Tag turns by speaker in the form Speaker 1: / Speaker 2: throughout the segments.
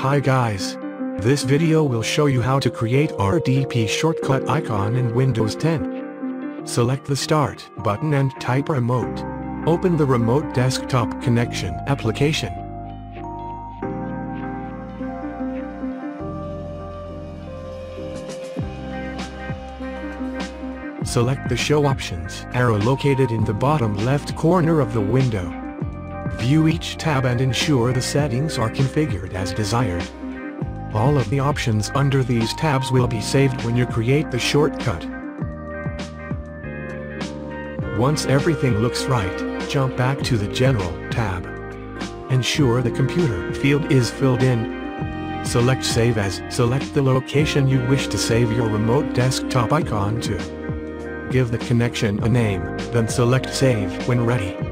Speaker 1: Hi guys. This video will show you how to create RDP shortcut icon in Windows 10. Select the Start button and type Remote. Open the Remote Desktop Connection application. Select the Show Options arrow located in the bottom left corner of the window. View each tab and ensure the settings are configured as desired. All of the options under these tabs will be saved when you create the shortcut. Once everything looks right, jump back to the General tab. Ensure the computer field is filled in. Select Save As. Select the location you wish to save your remote desktop icon to. Give the connection a name, then select Save when ready.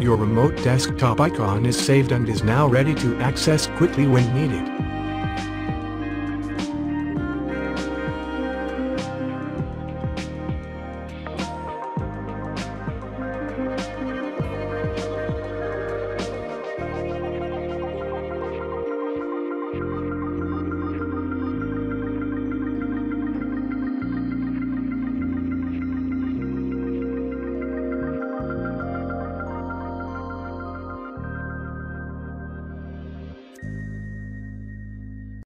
Speaker 1: Your remote desktop icon is saved and is now ready to access quickly when needed.